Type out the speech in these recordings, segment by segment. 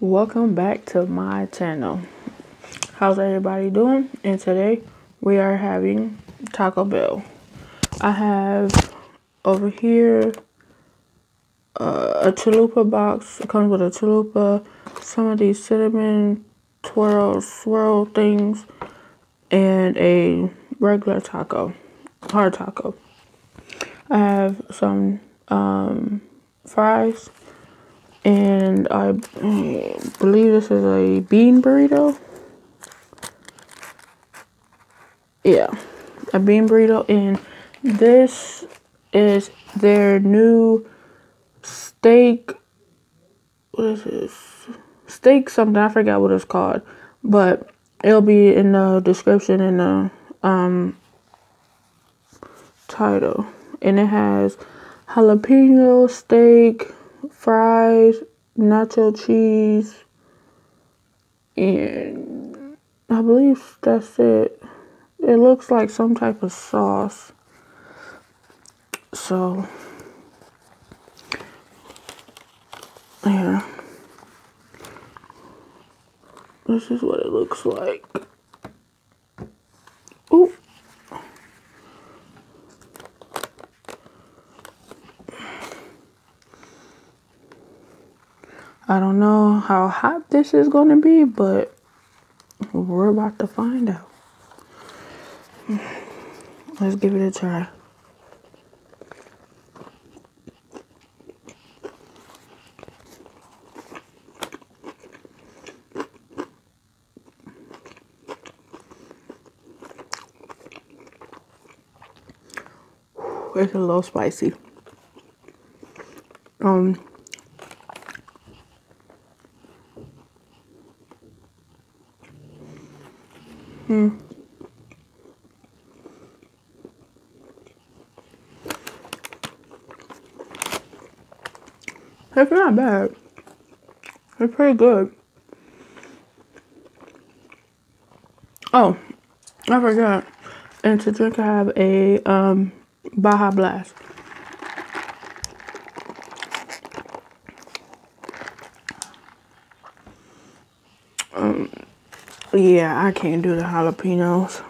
welcome back to my channel. How's everybody doing? And today we are having taco bell. I have over here uh, a chalupa box. It comes with a chalupa some of these cinnamon twirl swirl things and a regular taco hard taco. I have some um, fries and I believe this is a bean burrito. Yeah, a bean burrito, and this is their new steak. What is this? Steak something. I forgot what it's called, but it'll be in the description in the um title, and it has jalapeno steak fries, nacho cheese, and I believe that's it. It looks like some type of sauce. So, yeah. This is what it looks like. Ooh. I don't know how hot this is going to be, but we're about to find out. Let's give it a try. It's a little spicy. Um, Hmm. It's not bad. It's pretty good. Oh, I forgot. And to drink, I have a um, Baja Blast. Um, yeah, I can't do the jalapenos.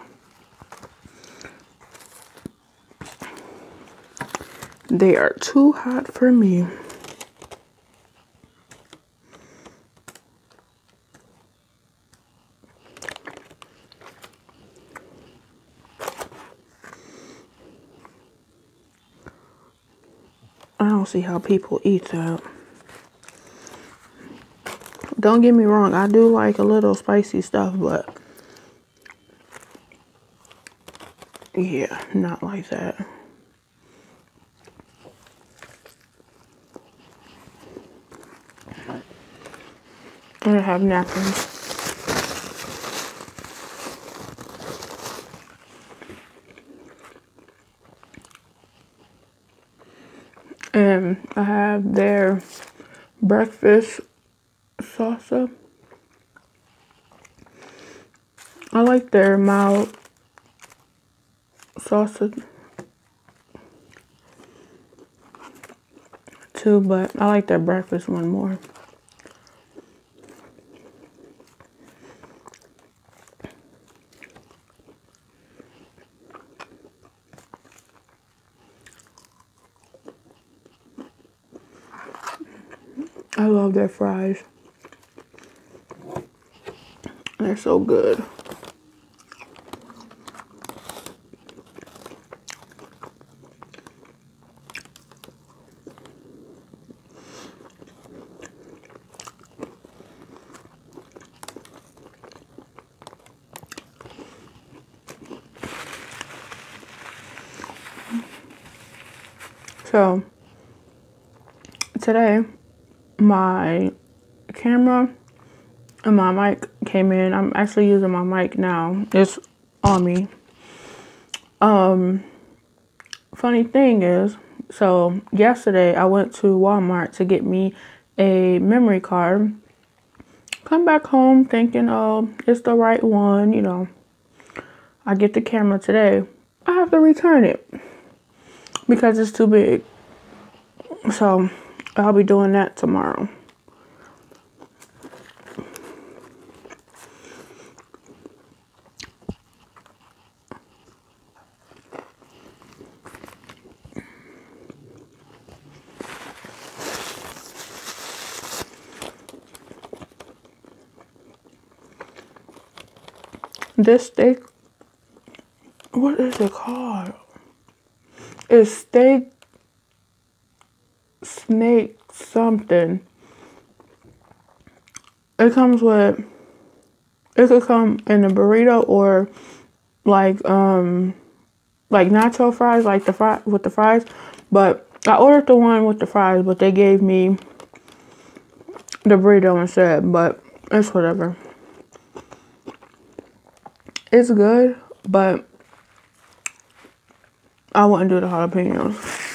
They are too hot for me. I don't see how people eat that. Don't get me wrong, I do like a little spicy stuff, but yeah, not like that. I have napkins. And I have their breakfast salsa. I like their mild salsa too, but I like their breakfast one more. I love their fries. They're so good. So today my camera and my mic came in. I'm actually using my mic now. It's on me. Um, funny thing is, so yesterday I went to Walmart to get me a memory card. Come back home thinking, oh, it's the right one, you know. I get the camera today. I have to return it because it's too big. So I'll be doing that tomorrow. This steak, what is it called? It's steak snake something. It comes with it could come in a burrito or like um like nacho fries, like the fry with the fries. But I ordered the one with the fries, but they gave me the burrito instead. But it's whatever. It's good, but I wouldn't do the jalapenos.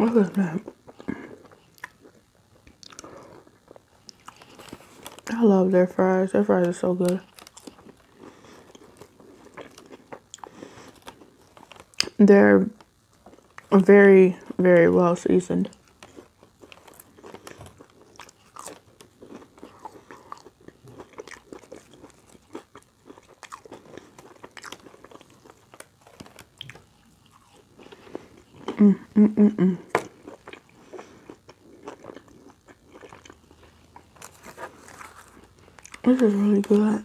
At that. I love their fries. Their fries are so good. They're very, very well seasoned. Mm, mm, mm, mm. This is really good.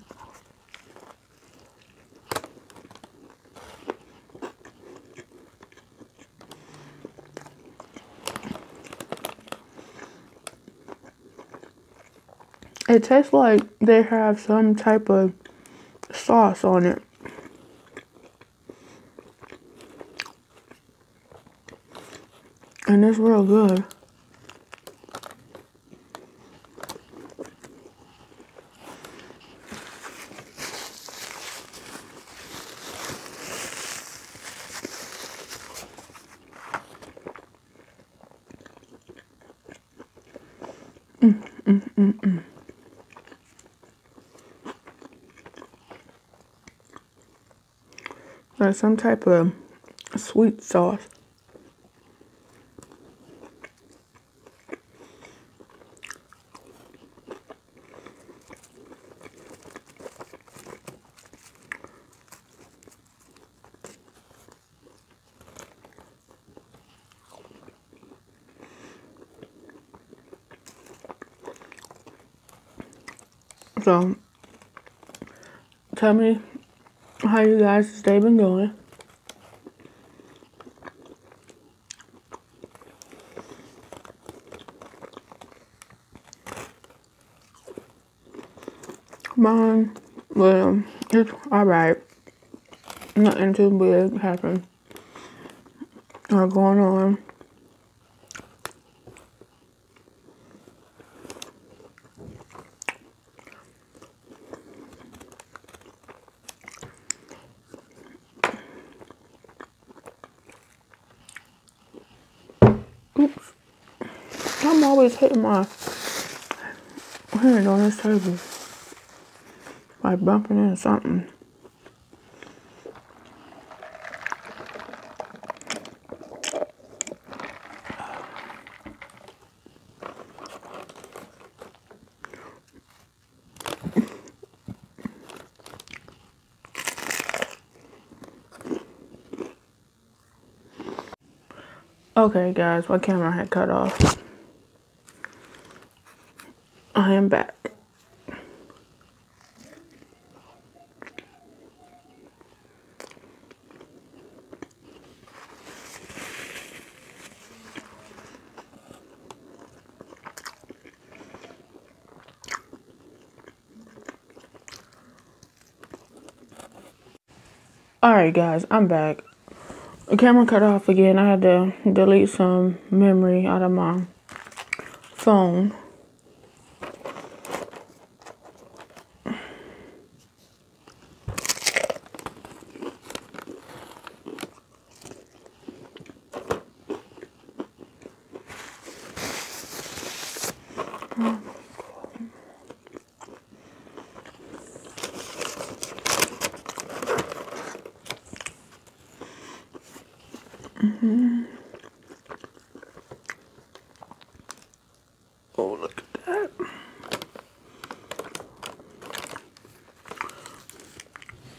It tastes like they have some type of sauce on it. And it's real good. Mm, mm, mm. Like some type of sweet sauce. So, tell me how you guys' day been going. Mine, well, it's alright. Nothing too big happened or going on. Hitting my hand on this table. by bumping into something. Okay, guys, my camera had cut off. Am back. Alright, guys, I'm back. The camera cut off again. I had to delete some memory out of my phone.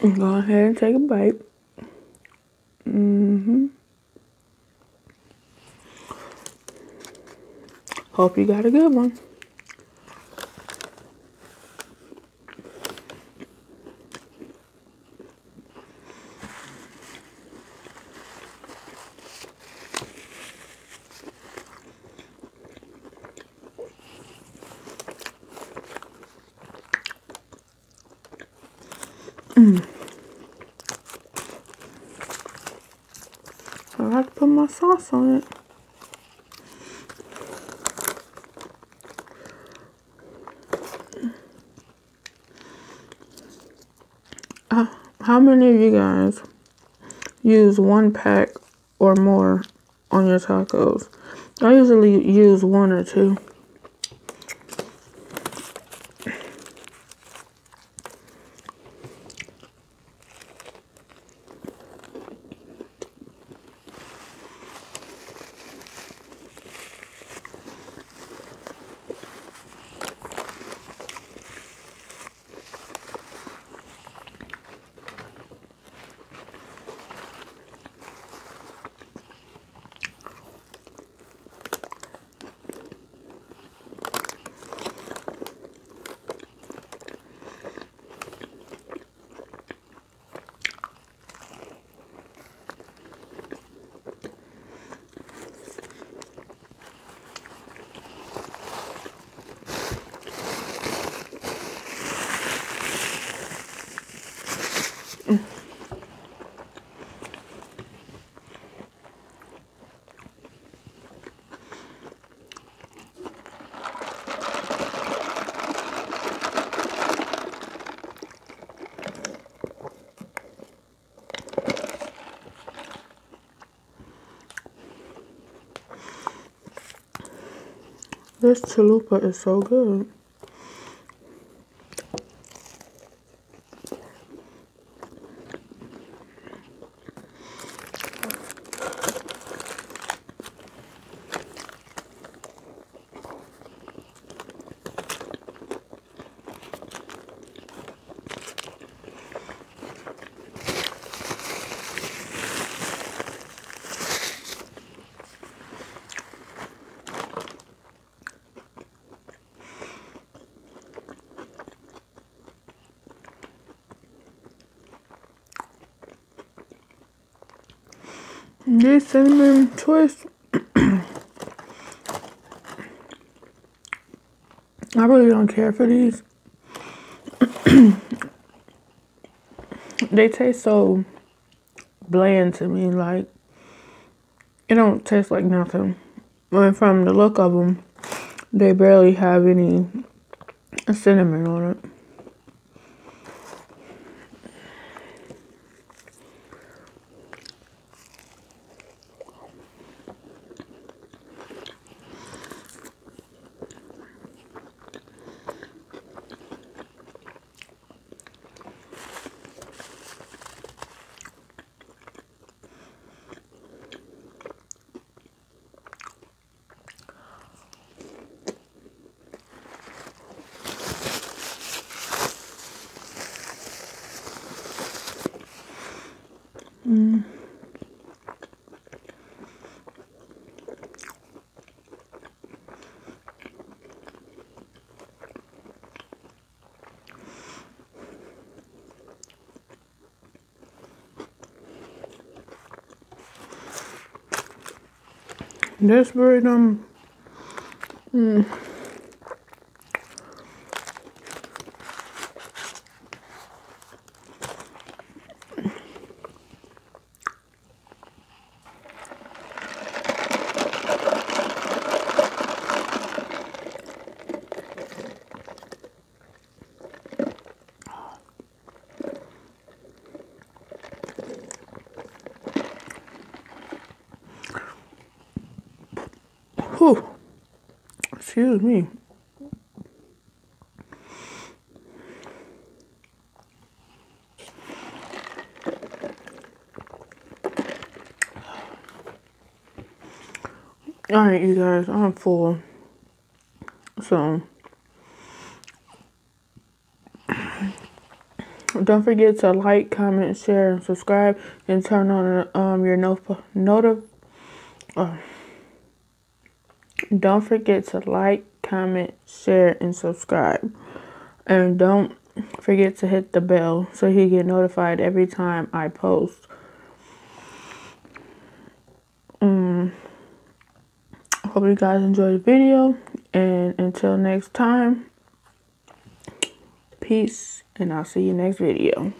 Go ahead and take a bite. Mm-hmm. Hope you got a good one. Mm. I have to put my sauce on it. Uh, how many of you guys use one pack or more on your tacos? I usually use one or two. This chalupa is so good. These cinnamon twists, I really don't care for these. they taste so bland to me, like it don't taste like nothing. And from the look of them, they barely have any cinnamon on it. Bird, um, mm. Whew. Excuse me. Alright, you guys, I'm full. So, don't forget to like, comment, share, and subscribe, and turn on um your not notif. Uh, don't forget to like, comment, share, and subscribe, and don't forget to hit the bell so you get notified every time I post. Um, hope you guys enjoyed the video, and until next time, peace, and I'll see you next video.